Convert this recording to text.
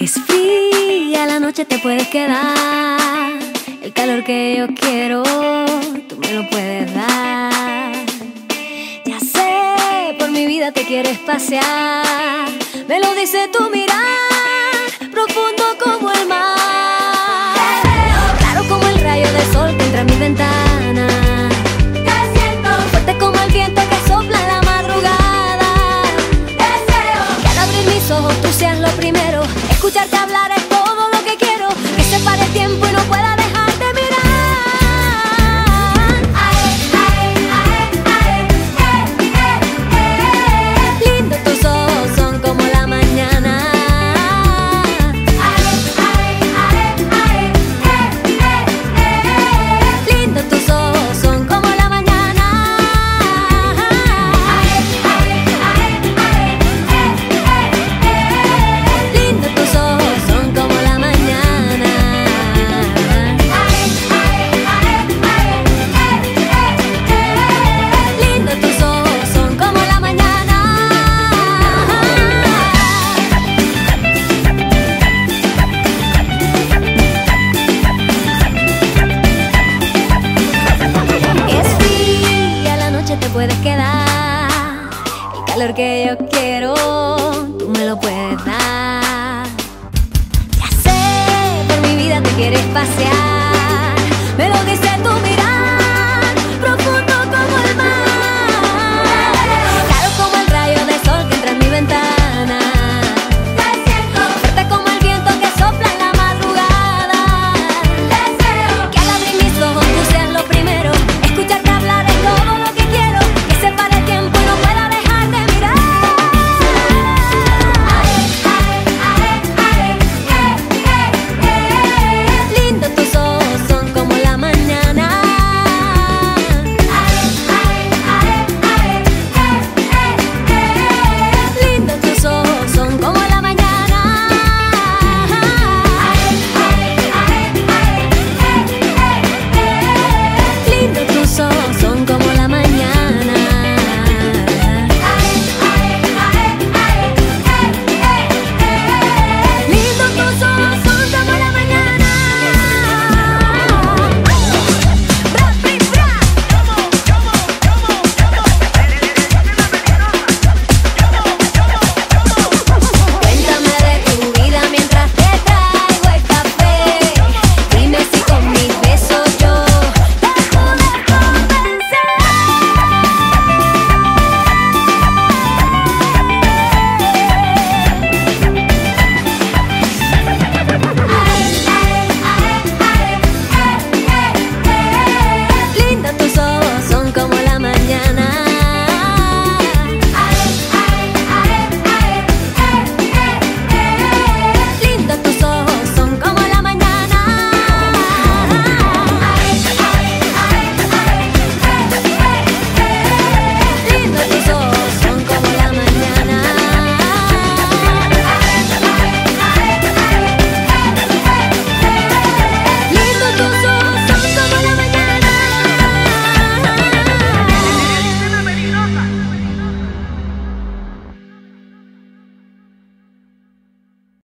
Es fría la noche, te puedes quedar. El calor que yo quiero, tú me lo puedes dar. Ya sé, por mi vida te quieres pasear. Me lo dice tu mirada. lo primero, escucharte hablar puedes quedar. El calor que yo quiero, tú me lo puedes dar. Ya sé, por mi vida te quieres pasear.